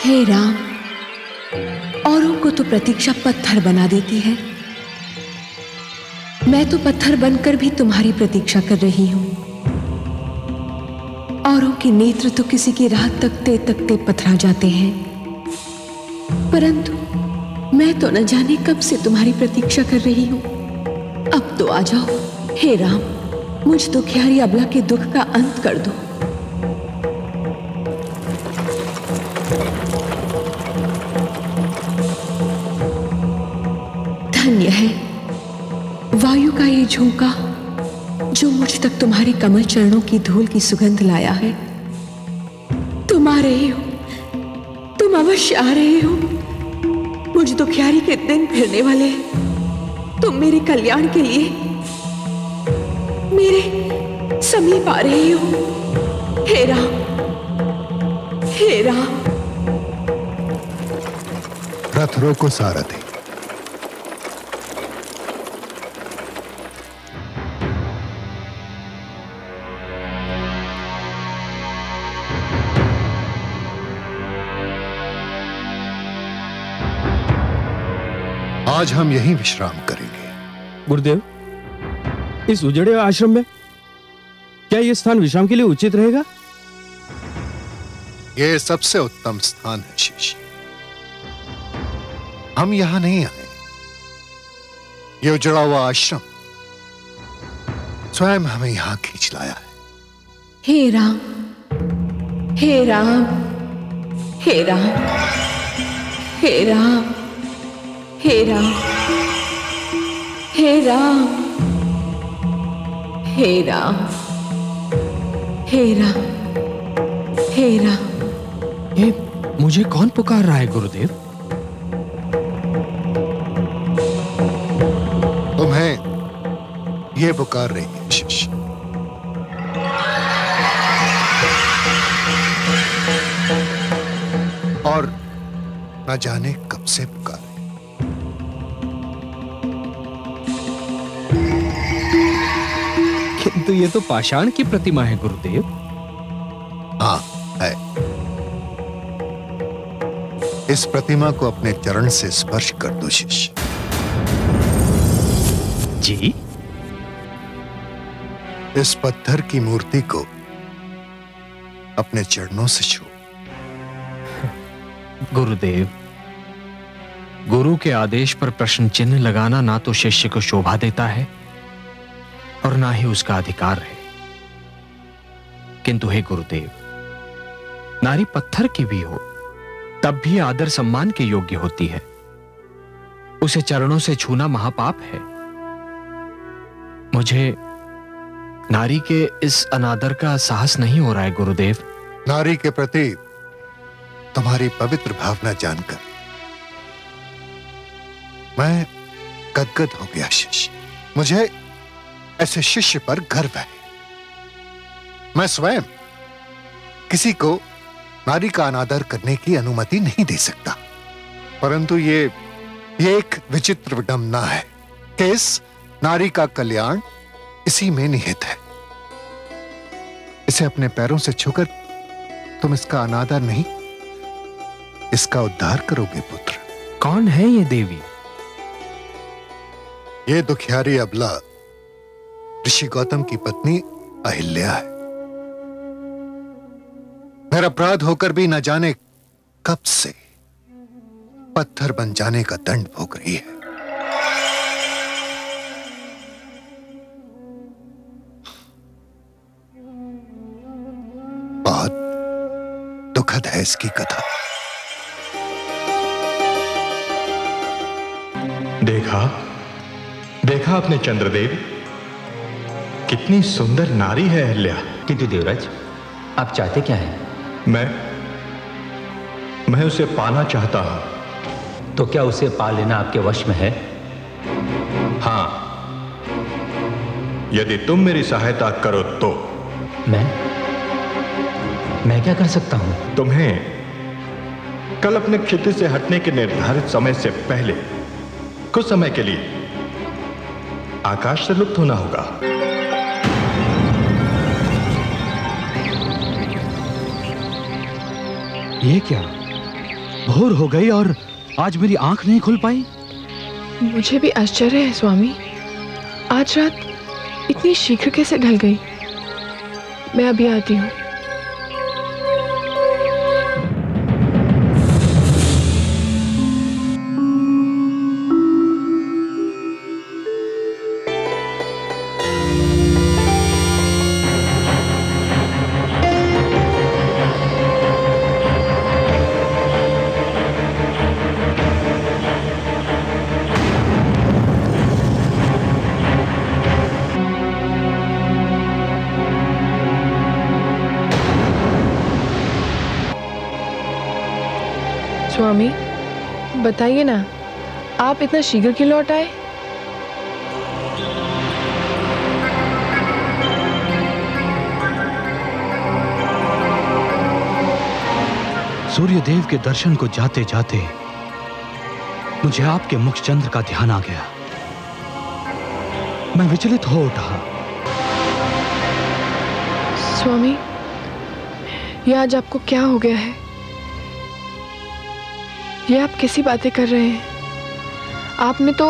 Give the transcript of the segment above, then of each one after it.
हे राम, औरों को तो प्रतीक्षा पत्थर बना देती है। मैं तो पत्थर बनकर भी तुम्हारी प्रतीक्षा कर रही हूँ। औरों के नेत्र तो किसी की राह तकते तकते पथरा जाते हैं। परंतु मैं तो न जाने कब से तुम्हारी प्रतीक्षा कर रही हूँ। अब तो आ जाओ। हे राम, मुझ दुखियारी अबला के दुख का अंत कर दो। धन्य है। वायु का ये झोंका, जो मुझ तक तुम्हारे कमल चरणों की धूल की सुगंध लाया है, तुम आ रहे हो, तुम अवश्य आ रहे हो। मुझ दुखियारी के दिन फिरने वाले तुम मेरे कल्याण के लिए मेरे समीप आ रहे हो। हे राम हे राम। रथ रोको सारथी। आज हम यहीं विश्राम करेंगे। गुरुदेव इस उजड़े आश्रम में क्या यह स्थान विश्राम के लिए उचित रहेगा? यह सबसे उत्तम स्थान है शीश हम यहाँ नहीं आए। ये उजड़ा हुआ आश्रम स्वयं हमें यहाँ खींच लाया है। हे राम हे राम हे राम हे राम। हे राम हे राम हे राम हे राम हे राम। ये मुझे कौन पुकार रहा है गुरुदेव? तुम्हें ये पुकार रही है। शिष्य और न जाने कब से पुकार। किंतु ये तो पाषाण की प्रतिमा है गुरुदेव। हाँ है। इस प्रतिमा को अपने चरण से स्पर्श कर दो शिष्य। जी। इस पत्थर की मूर्ति को अपने चरणों से छू। गुरुदेव गुरु के आदेश पर प्रश्न चिन्ह लगाना ना तो शिष्य को शोभा देता है। और ना ही उसका अधिकार है। किंतु हे गुरुदेव, नारी पत्थर की भी हो, तब भी आदर सम्मान के योग्य होती है। उसे चरणों से छूना महापाप है। मुझे नारी के इस अनादर का साहस नहीं हो रहा है, गुरुदेव। नारी के प्रति तुम्हारी पवित्र भावना जानकर मैं गदगद हो गया शिष्य मुझे ऐसे शिष्य पर गर्व है। मैं स्वयं किसी को नारी का अनादर करने की अनुमति नहीं दे सकता। परंतु ये ये एक विचित्र विडंबना है कि इस नारी का कल्याण इसी में निहित है। इसे अपने पैरों से छूकर तुम इसका अनादर नहीं इसका उद्धार करोगे पुत्र। कौन है ये देवी? ये दुखियारी अबला ऋषि गौतम की पत्नी अहिल्या है। मेरा अपराध होकर भी न जाने कब से पत्थर बन जाने का दंड भोग रही है। बहुत दुखद है इसकी कथा। देखा? देखा अपने चंद्रदेव? कितनी सुंदर नारी है अहल्या। किंतु देवराज आप चाहते क्या हैं? मैं मैं उसे पाना चाहता हूँ। तो क्या उसे पा लेना आपके वश में है? हाँ। यदि तुम मेरी सहायता करो तो। मैं? मैं क्या कर सकता हूँ? तुम्हें कल अपने क्षितिज से हटने के निर्धारित समय से पहले कुछ समय के लिए आकाश से लुप्त होना होगा। ये क्या? भोर हो गई और आज मेरी आँख नहीं खुल पाई? मुझे भी आश्चर्य है, स्वामी। आज रात इतनी शीघ्र कैसे ढल गई? मैं अभी आती हूँ। बताइए ना आप इतना शीघ्र क्यों लौट आए? सूर्यदेव के दर्शन को जाते जाते मुझे आपके मुख चंद्र का ध्यान आ गया। मैं विचलित हो उठा। स्वामी ये आज आपको क्या हो गया है? ये आप कैसी बातें कर रहे हैं? आपने तो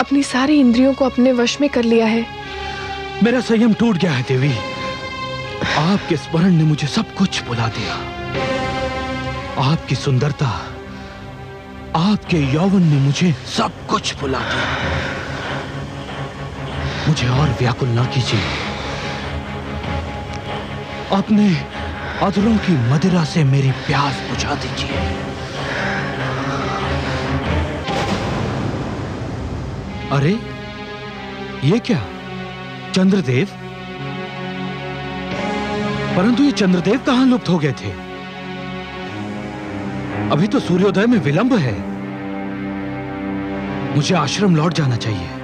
अपनी सारी इंद्रियों को अपने वश में कर लिया है। मेरा संयम टूट गया है, देवी। आपके स्मरण ने मुझे सब कुछ बुला दिया। आपकी सुंदरता, आपके यौवन ने मुझे सब कुछ बुला दिया। मुझे और व्याकुल ना कीजिए। अपने अधरों की मदिरा से मेरी प्यास बुझा दीजिए। अरे, ये क्या? चंद्रदेव? परंतु ये चंद्रदेव कहाँ लुप्त हो गए थे? अभी तो सूर्योदय में विलंब है। मुझे आश्रम लौट जाना चाहिए।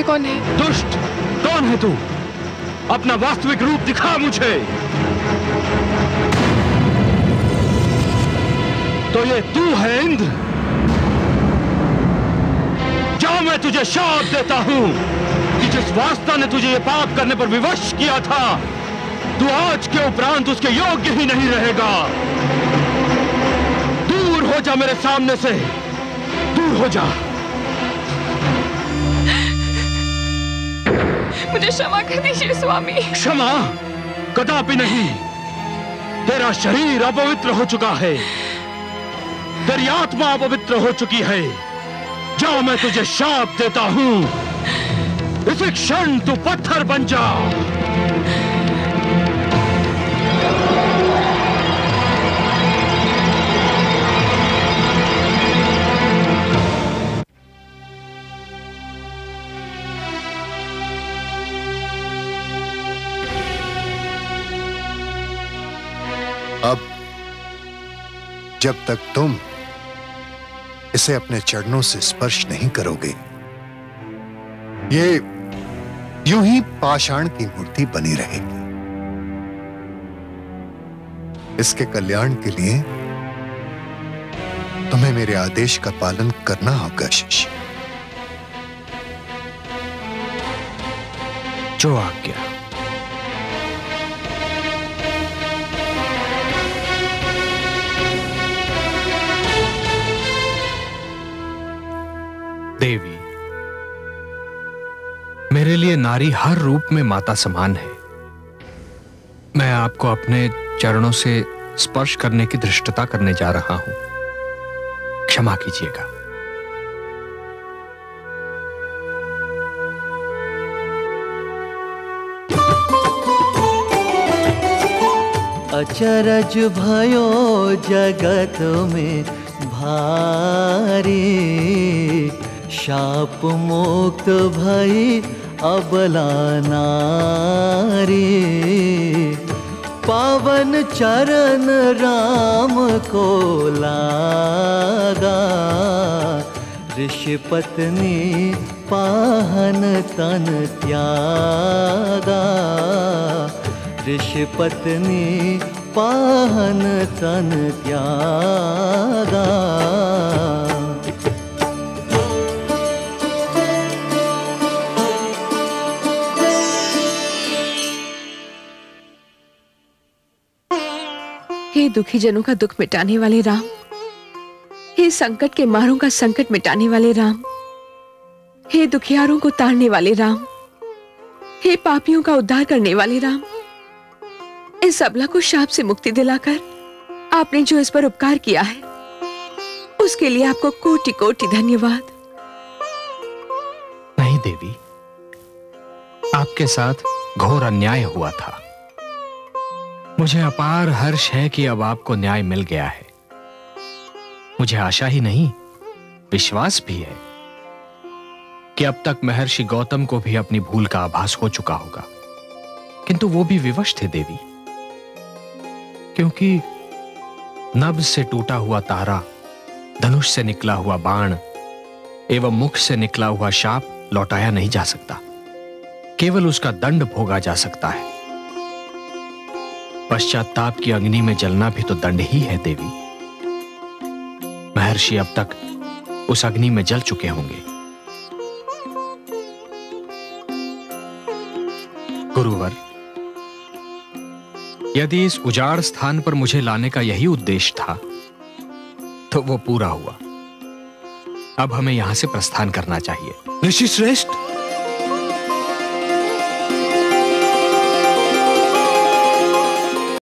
ये कौन है? दुष्ट, कौन है तू? अपना वास्तविक रूप दिखा मुझे। तो ये तू है इंद्र। जा मैं तुझे शाप देता हूँ। कि जिस वास्ता ने तुझे ये पाप करने पर विवश किया था, तू आज के उपरांत उसके योग्य ही नहीं रहेगा। दूर हो जा मेरे सामने से। दूर हो जा। मुझे क्षमा कर दीजिए स्वामी। क्षमा कदापि नहीं। तेरा शरीर अपवित्र हो चुका है। तेरी आत्मा अपवित्र हो चुकी है। जा मैं तुझे शाप देता हूँ। इसी क्षण तू पत्थर बन जा। अब जब तक तुम इसे अपने चरणों से स्पर्श नहीं करोगे, ये यूँ ही पाषाण की मूर्ति बनी रहेगी। इसके कल्याण के लिए तुम्हें मेरे आदेश का पालन करना होगा, शिष्य। जो आज्ञा देवी, मेरे लिए नारी हर रूप में माता समान है। मैं आपको अपने चरणों से स्पर्श करने की धृष्टता करने जा रहा हूँ। क्षमा कीजिएगा। अचरज भयो जगत में भारी। शाप मुक्त भई अबला नारी। पावन चरण राम को लागा ऋषि पत्नी पाहन तन त्यागा ऋषि पत्नी पाहन तन त्यागा दुखी जनों का दुख मिटाने वाले राम। हे संकट के मारों का संकट मिटाने वाले राम। हे दुखियारों को तारने वाले राम। हे पापियों का उद्धार करने वाले राम। इस अबला को शाप से मुक्ति दिलाकर आपने जो इस पर उपकार किया है, उसके लिए आपको कोटि कोटि धन्यवाद। नहीं देवी, आपके साथ घोर अन्याय हुआ था। मुझे अपार हर्ष है कि अब आपको न्याय मिल गया है। मुझे आशा ही नहीं, विश्वास भी है कि अब तक महर्षि गौतम को भी अपनी भूल का आभास हो चुका होगा। किंतु वो भी विवश थे देवी। क्योंकि नभ से टूटा हुआ तारा, धनुष से निकला हुआ बाण एवं मुख से निकला हुआ शाप लौटाया नहीं जा सकता। केवल उसका दंड भोगा जा सकता है। पश्चाताप की अग्नि में जलना भी तो दंड ही है, देवी। महर्षि अब तक उस अग्नि में जल चुके होंगे। गुरुवर, यदि इस उजाड़ स्थान पर मुझे लाने का यही उद्देश्य था तो वो पूरा हुआ। अब हमें यहाँ से प्रस्थान करना चाहिए। ऋषि श्रेष्ठ!